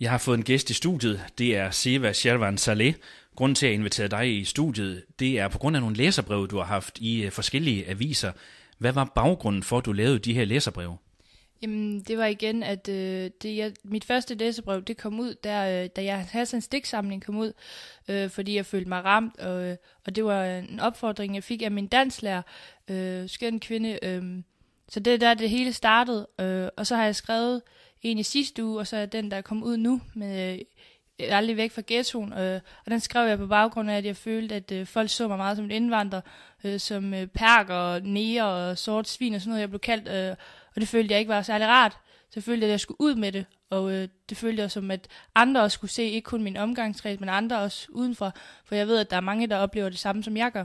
Jeg har fået en gæst i studiet. Det er Seva Shalvan Saleh. Grunden til at jeg inviterede dig i studiet, det er på grund af nogle læserbreve, du har haft i øh, forskellige aviser. Hvad var baggrunden for, at du lavede de her læserbreve? Jamen, det var igen, at øh, det, jeg, mit første læserbrev, det kom ud, der, øh, da jeg havde en stiksamling kom ud, øh, fordi jeg følte mig ramt, og, øh, og det var en opfordring, jeg fik af min danslærer, øh, skøn kvinde. Øh, så det er der, det hele startede, øh, og så har jeg skrevet en i sidste uge, og så er den, der er kommet ud nu, med øh, aldrig væk fra ghettoen, øh, og den skrev jeg på baggrund af, at jeg følte, at øh, folk så mig meget som en indvandrer, øh, som øh, perker, næger og sort svin og sådan noget, jeg blev kaldt, øh, og det følte jeg ikke var særlig rart. Så følte jeg, at jeg skulle ud med det, og øh, det følte jeg som, at andre også skulle se, ikke kun min omgangskreds, men andre også udenfor, for jeg ved, at der er mange, der oplever det samme, som jeg gør.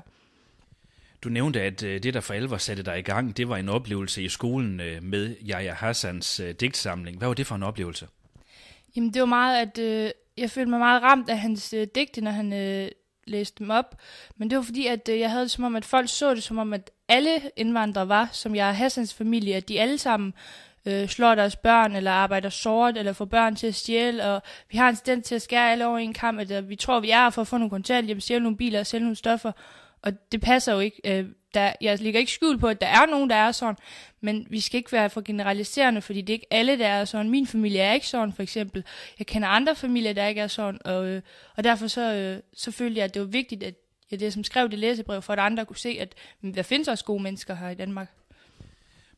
Du nævnte, at øh, det, der for alvor satte dig i gang, det var en oplevelse i skolen øh, med Yahya Hassans øh, digtsamling. Hvad var det for en oplevelse? Jamen, det var meget, at øh, jeg følte mig meget ramt af hans øh, digte, når han øh, læste dem op. Men det var fordi, at øh, jeg havde det som om, at folk så det som om, at alle indvandrere var, som jeg Hassans familie, at de alle sammen øh, slår deres børn, eller arbejder sort, eller får børn til at stjæle, og vi har en stand til at skære alle over en kamp, at øh, vi tror, vi er for at få nogle kontanthjælp, stjæle nogle biler og sælge nogle stoffer, og det passer jo ikke. Øh, der, jeg ligger ikke skjult på, at der er nogen, der er sådan, men vi skal ikke være for generaliserende, fordi det er ikke alle, der er sådan. Min familie er ikke sådan, for eksempel. Jeg kender andre familier, der ikke er sådan, og, øh, og derfor så, øh, så følte jeg, at det var vigtigt, at jeg det, som skrev det læsebrev, for at andre kunne se, at der findes også gode mennesker her i Danmark.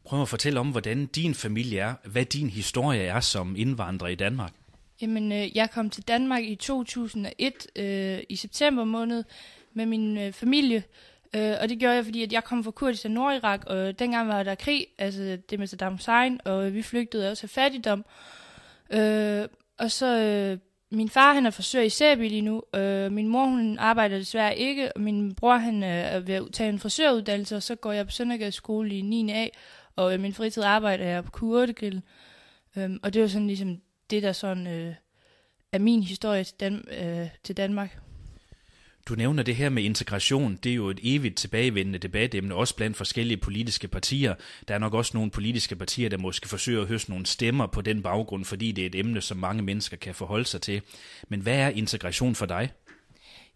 Prøv at fortælle om, hvordan din familie er, hvad din historie er som indvandrer i Danmark. Jamen, øh, jeg kom til Danmark i 2001 øh, i september måned med min øh, familie, øh, og det gjorde jeg, fordi at jeg kom fra Kurdistan Nordirak, og dengang var der krig, altså det med Saddam Hussein, og vi flygtede også af fattigdom. Øh, og så øh, min far han er frisør i Sæby lige nu. Øh, min mor hun arbejder desværre ikke, og min bror han øh, er ved at tage en frisøruddannelse, og så går jeg på Søndergaards skole i 9. A, og øh, min fritid arbejder jeg på Q8 Øh, og det var sådan ligesom det, der sådan øh, er min historie til, Dan- øh, til Danmark. Du nævner det her med integration. Det er jo et evigt tilbagevendende debatemne, også blandt forskellige politiske partier. Der er nok også nogle politiske partier, der måske forsøger at høste nogle stemmer på den baggrund, fordi det er et emne, som mange mennesker kan forholde sig til. Men hvad er integration for dig?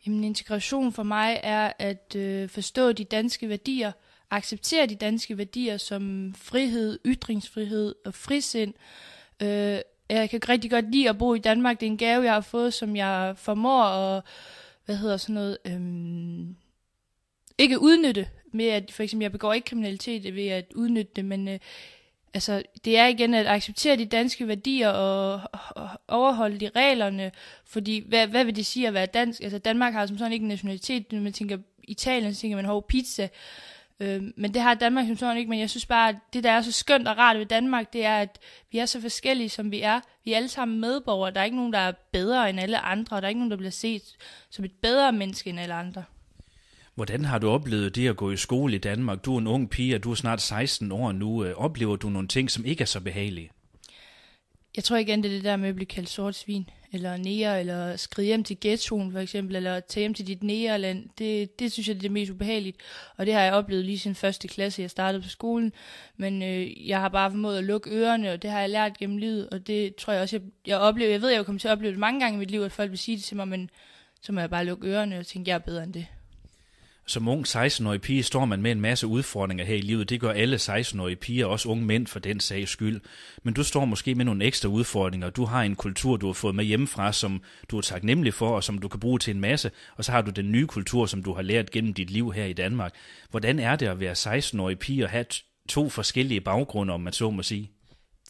Jamen, integration for mig er at øh, forstå de danske værdier, acceptere de danske værdier som frihed, ytringsfrihed og frisind. Øh, jeg kan rigtig godt lide at bo i Danmark. Det er en gave, jeg har fået, som jeg formår at hvad hedder sådan noget, øhm, ikke udnytte med, at for eksempel, jeg begår ikke kriminalitet ved at udnytte det, men øh, altså, det er igen at acceptere de danske værdier og, og overholde de reglerne, fordi hvad, hvad vil det sige at være dansk? Altså Danmark har som sådan ikke en nationalitet, når man tænker Italien, så tænker man, hov, pizza. Øh, men det har Danmark som sådan ikke, men jeg synes bare, at det, der er så skønt og rart ved Danmark, det er, at vi er så forskellige, som vi er. Vi er alle sammen medborgere. Der er ikke nogen, der er bedre end alle andre, og der er ikke nogen, der bliver set som et bedre menneske end alle andre. Hvordan har du oplevet det at gå i skole i Danmark? Du er en ung pige, og du er snart 16 år nu. Øh, oplever du nogle ting, som ikke er så behagelige? Jeg tror igen, det er det der med at blive kaldt sort svin eller nære, eller skride hjem til ghettoen for eksempel, eller tage hjem til dit næreland, det, det synes jeg det er det mest ubehageligt. Og det har jeg oplevet lige siden første klasse, jeg startede på skolen. Men øh, jeg har bare formået at lukke ørerne, og det har jeg lært gennem livet, og det tror jeg også, jeg, jeg oplever, jeg ved, jeg kommer til at opleve det mange gange i mit liv, at folk vil sige det til mig, men så må jeg bare lukke ørerne og tænke, jeg er bedre end det. Som ung 16-årig pige står man med en masse udfordringer her i livet. Det gør alle 16-årige piger, også unge mænd for den sags skyld. Men du står måske med nogle ekstra udfordringer. Du har en kultur, du har fået med hjemmefra, som du er taknemmelig for, og som du kan bruge til en masse. Og så har du den nye kultur, som du har lært gennem dit liv her i Danmark. Hvordan er det at være 16-årig pige og have to forskellige baggrunde, om man så må sige?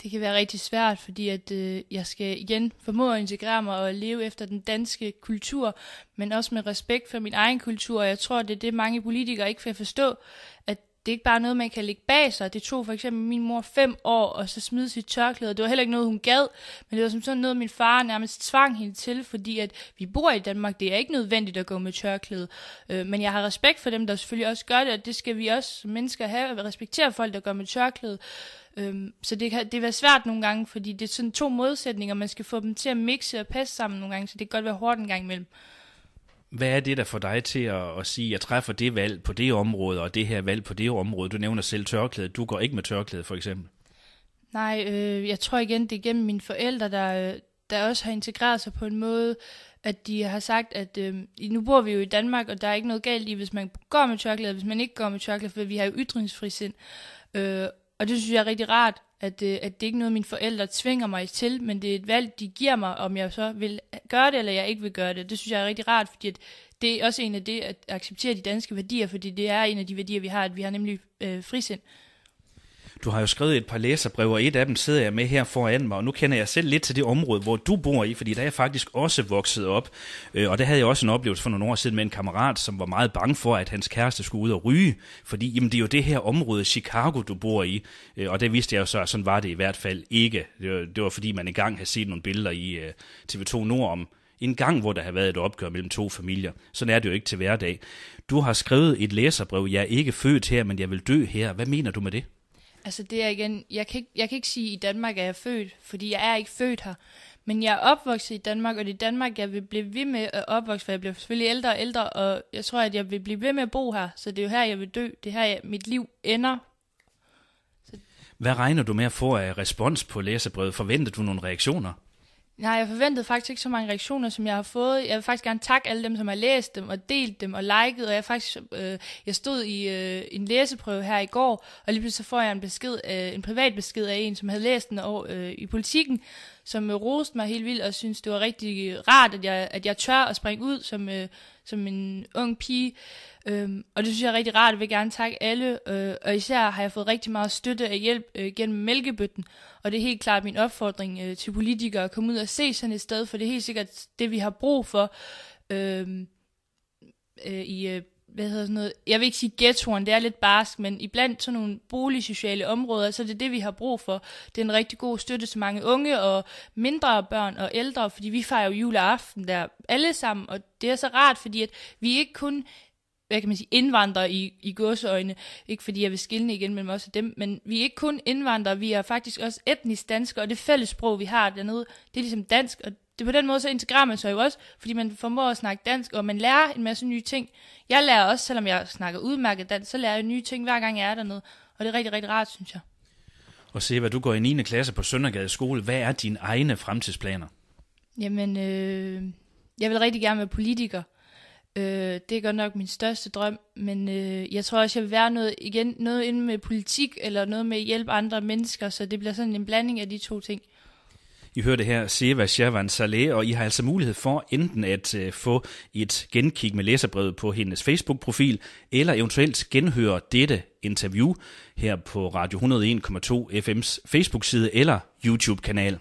Det kan være rigtig svært, fordi at øh, jeg skal igen formå at integrere mig og leve efter den danske kultur, men også med respekt for min egen kultur. Og jeg tror, det er det, mange politikere ikke vil forstå, at det er ikke bare noget, man kan lægge bag sig. Det tog for eksempel min mor fem år, og så smide sit tørklæde. Det var heller ikke noget, hun gad, men det var som sådan noget, min far nærmest tvang hende til, fordi at vi bor i Danmark, det er ikke nødvendigt at gå med tørklæde. Øh, men jeg har respekt for dem, der selvfølgelig også gør det, og det skal vi også som mennesker have, respektere folk, der går med tørklæde. Øhm, så det kan det være svært nogle gange, fordi det er sådan to modsætninger, man skal få dem til at mixe og passe sammen nogle gange, så det kan godt være hårdt en gang imellem. Hvad er det, der får dig til at, at sige, at jeg træffer det valg på det område, og det her valg på det område? Du nævner selv tørklæde. Du går ikke med tørklæde, for eksempel. Nej, øh, jeg tror igen, det er gennem mine forældre, der, der også har integreret sig på en måde, at de har sagt, at øh, nu bor vi jo i Danmark, og der er ikke noget galt i, hvis man går med tørklæde, hvis man ikke går med tørklæde, for vi har jo ytringsfrisind. Øh, og det synes jeg er rigtig rart, at, øh, at det ikke er noget, mine forældre tvinger mig til, men det er et valg, de giver mig, om jeg så vil gøre det, eller jeg ikke vil gøre det. Det synes jeg er rigtig rart, fordi at det er også en af det at acceptere de danske værdier, fordi det er en af de værdier, vi har, at vi har nemlig øh, frisind. Du har jo skrevet et par læserbreve, og et af dem sidder jeg med her foran mig, og nu kender jeg selv lidt til det område, hvor du bor i, fordi der er jeg faktisk også vokset op, øh, og der havde jeg også en oplevelse for nogle år siden med en kammerat, som var meget bange for, at hans kæreste skulle ud og ryge, fordi jamen, det er jo det her område, Chicago, du bor i, øh, og det vidste jeg jo så, at sådan var det i hvert fald ikke. Det var, det var fordi, man engang havde set nogle billeder i øh, TV2 Nord om en gang, hvor der har været et opgør mellem to familier. Sådan er det jo ikke til hverdag. Du har skrevet et læserbrev, jeg er ikke født her, men jeg vil dø her. Hvad mener du med det? Altså det er igen, jeg kan, ikke, jeg kan ikke sige, at i Danmark er jeg født, fordi jeg er ikke født her. Men jeg er opvokset i Danmark, og det er Danmark, jeg vil blive ved med at opvokse, for jeg bliver selvfølgelig ældre og ældre, og jeg tror, at jeg vil blive ved med at bo her. Så det er jo her, jeg vil dø. Det er her, jeg, mit liv ender. Så... Hvad regner du med at få af respons på læsebrevet? Forventer du nogle reaktioner? Nej, jeg forventede faktisk ikke så mange reaktioner, som jeg har fået. Jeg vil faktisk gerne takke alle dem, som har læst dem og delt dem og liket. Og jeg faktisk, øh, jeg stod i øh, en læseprøve her i går, og lige pludselig så får jeg en besked, øh, en privat besked af en, som havde læst den over, øh, i politikken, som øh, roste mig helt vildt og synes det var rigtig øh, rart, at jeg, at jeg tør at springe ud som, øh, som en ung pige. Øhm, og det synes jeg er rigtig rart, jeg vil gerne takke alle, øh, og især har jeg fået rigtig meget støtte og hjælp øh, gennem mælkebøtten, og det er helt klart min opfordring øh, til politikere at komme ud og se sådan et sted, for det er helt sikkert det, vi har brug for øh, øh, i, øh, hvad hedder sådan noget, jeg vil ikke sige ghettoen, det er lidt barsk, men iblandt sådan nogle boligsociale områder, så det er det, vi har brug for. Det er en rigtig god støtte til mange unge og mindre børn og ældre, fordi vi fejrer jo juleaften der alle sammen, og det er så rart, fordi at vi ikke kun hvad kan man sige, indvandrere i, i gåseøjne. Ikke fordi jeg vil skille igen mellem os og dem, men vi er ikke kun indvandrere, vi er faktisk også etnisk danskere, og det fælles sprog, vi har dernede, det er ligesom dansk, og det på den måde, så integrerer man sig jo også, fordi man formår at snakke dansk, og man lærer en masse nye ting. Jeg lærer også, selvom jeg snakker udmærket dansk, så lærer jeg nye ting, hver gang jeg er dernede, og det er rigtig, rigtig rart, synes jeg. Og se, hvad du går i 9. klasse på Søndergade skole. Hvad er dine egne fremtidsplaner? Jamen, øh, jeg vil rigtig gerne være politiker. Øh, det er godt nok min største drøm, men øh, jeg tror også, jeg vil være noget, igen, noget inde med politik, eller noget med at hjælpe andre mennesker, så det bliver sådan en blanding af de to ting. I hørte her Seva Shervan Saleh, og I har altså mulighed for enten at øh, få et genkig med læserbrevet på hendes Facebook-profil, eller eventuelt genhøre dette interview her på Radio 101,2 FM's Facebook-side eller YouTube-kanal.